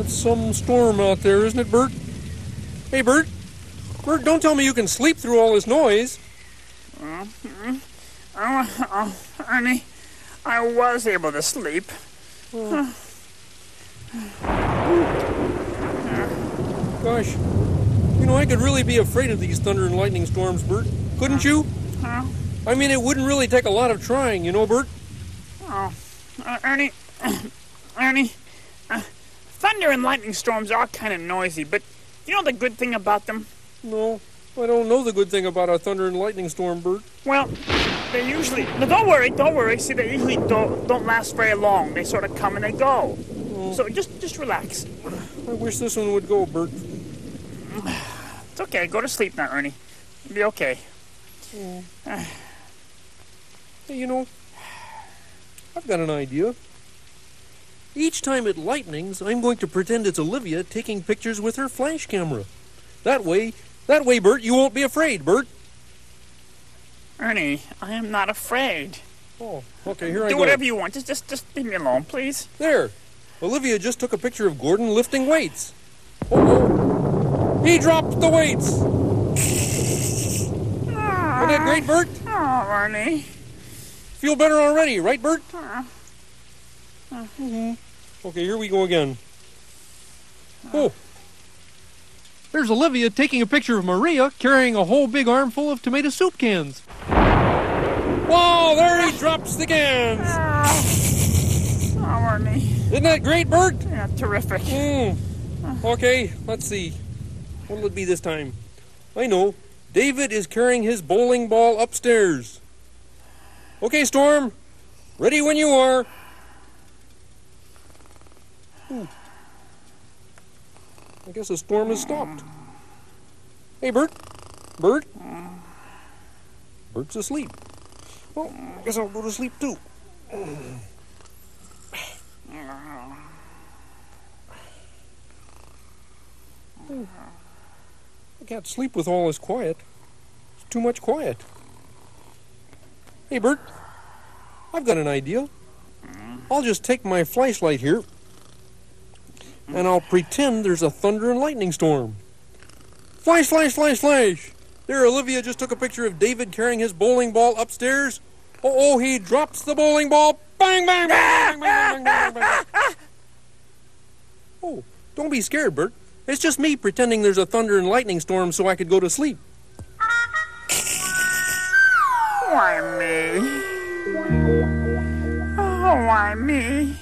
It's some storm out there, isn't it, Bert? Hey, Bert. Bert, don't tell me you can sleep through all this noise. Oh, oh, Ernie, I was able to sleep. Gosh, you know, I could really be afraid of these thunder and lightning storms, Bert. Couldn't you? Huh? I mean, it wouldn't really take a lot of trying, you know, Bert? Oh, uh, Ernie, Ernie, thunder and lightning storms are kind of noisy, but you know the good thing about them? No, I don't know the good thing about a thunder and lightning storm, Bert. Well, they usually. No, don't worry, don't worry. See, they usually don't don't last very long. They sort of come and they go. Oh. So just just relax. I wish this one would go, Bert. It's okay. Go to sleep now, Ernie. You'll be okay. Oh. Hey, you know, I've got an idea. Each time it lightnings, I'm going to pretend it's Olivia taking pictures with her flash camera. That way, that way, Bert, you won't be afraid, Bert. Ernie, I am not afraid. Oh, okay, here I go. Do whatever you want. Just just just leave me alone, please. There. Olivia just took a picture of Gordon lifting weights. Oh, he dropped the weights. Isn't that great, Bert? Oh, Ernie. Feel better already, right, Bert? Ah. Mhm. Okay, here we go again. Oh. There's Olivia taking a picture of Maria carrying a whole big armful of tomato soup cans. Whoa, there he drops the cans. Oh, Ernie. Isn't that great, Bert? Yeah, terrific. Mm. Okay, let's see. What'll it be this time? I know. David is carrying his bowling ball upstairs. Okay, Storm. Ready when you are. Ooh. I guess the storm has stopped. Hey, Bert. Bert. Bert's asleep. Well, I guess I'll go to sleep too. I can't sleep with all this quiet. It's too much quiet. Hey, Bert. I've got an idea. I'll just take my flashlight here and I'll pretend there's a thunder and lightning storm. Flash, flash, flash, flash! There, Olivia just took a picture of David carrying his bowling ball upstairs. Oh, oh, he drops the bowling ball. Bang, bang, bang, bang, bang, bang, bang, bang. Oh, don't be scared, Bert. It's just me pretending there's a thunder and lightning storm so I could go to sleep. Why me? Oh, why me?